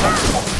Ah!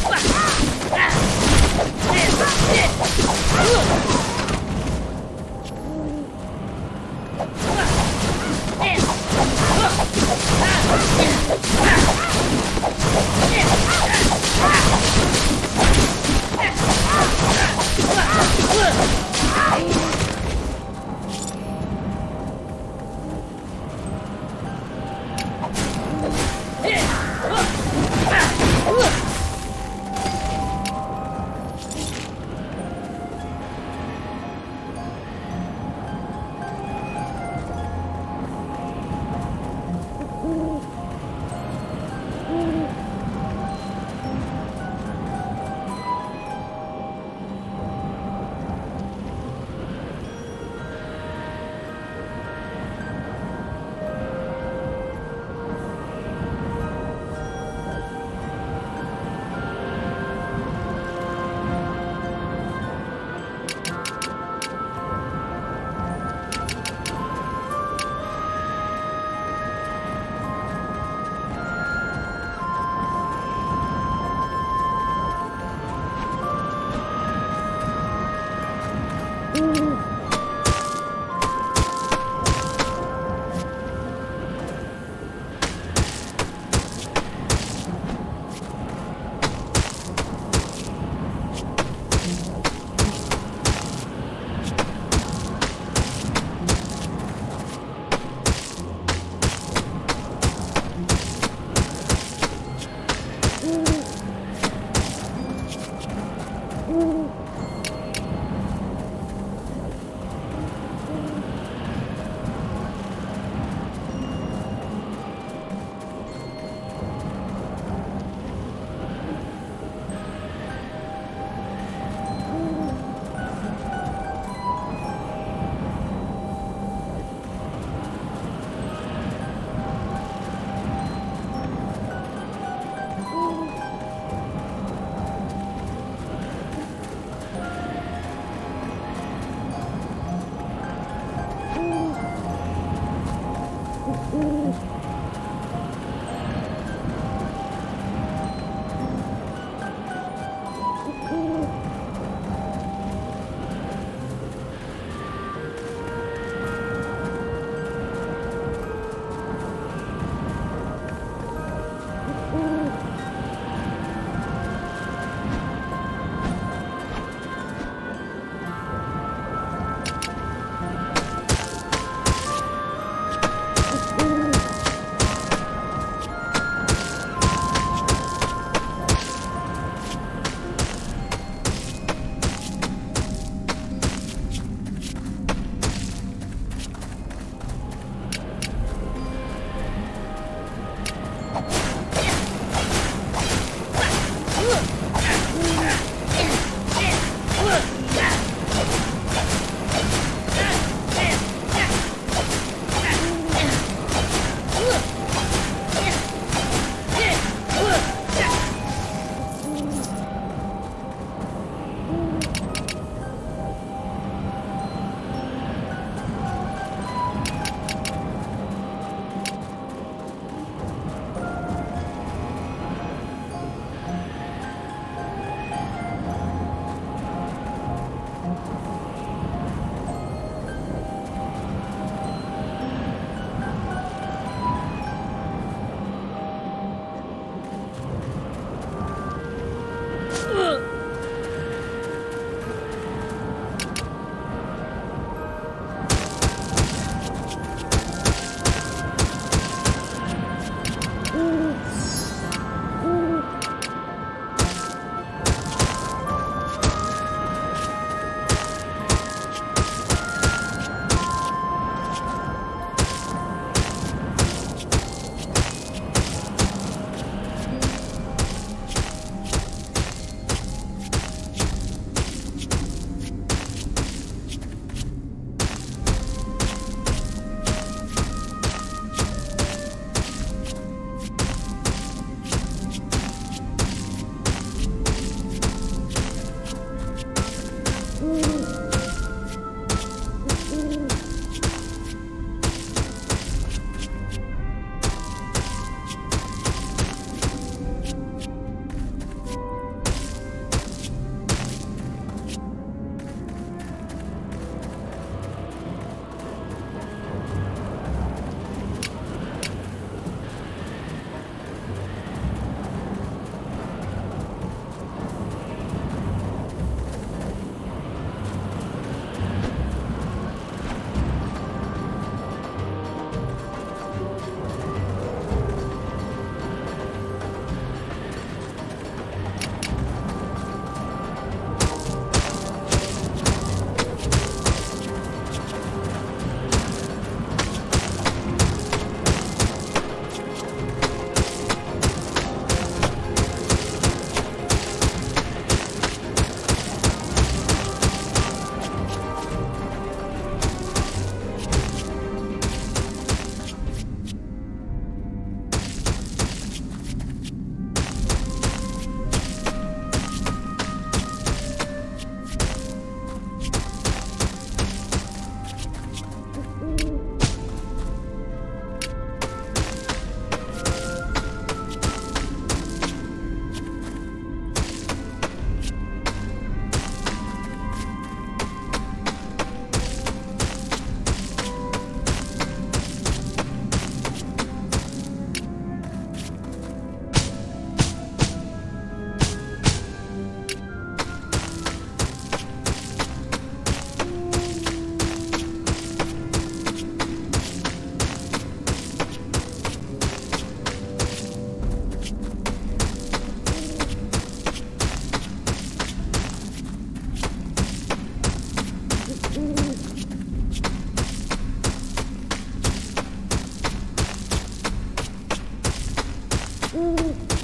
Ooh.